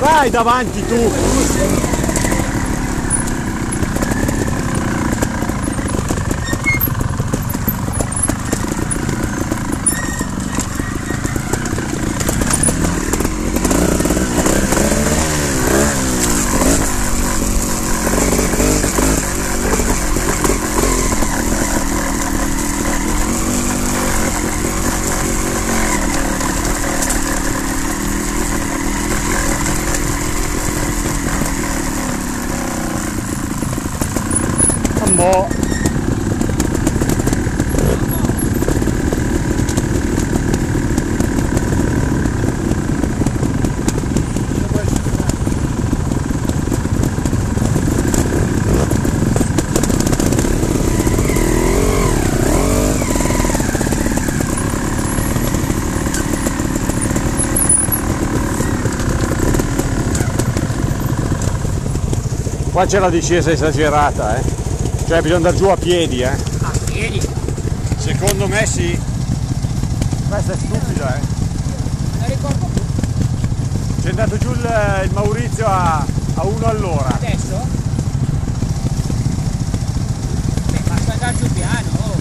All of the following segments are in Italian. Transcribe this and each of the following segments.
Vai davanti tu! Po'. Qua c'è la discesa esagerata, eh. Cioè bisogna andare giù a piedi, eh. A piedi. Secondo me sì. Questa è stupida, eh. Ricordo più. C'è andato giù il, il Maurizio a, a uno all'ora. Adesso? Beh, basta andare giù piano. oh.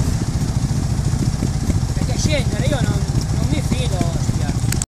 Perché scendere io non,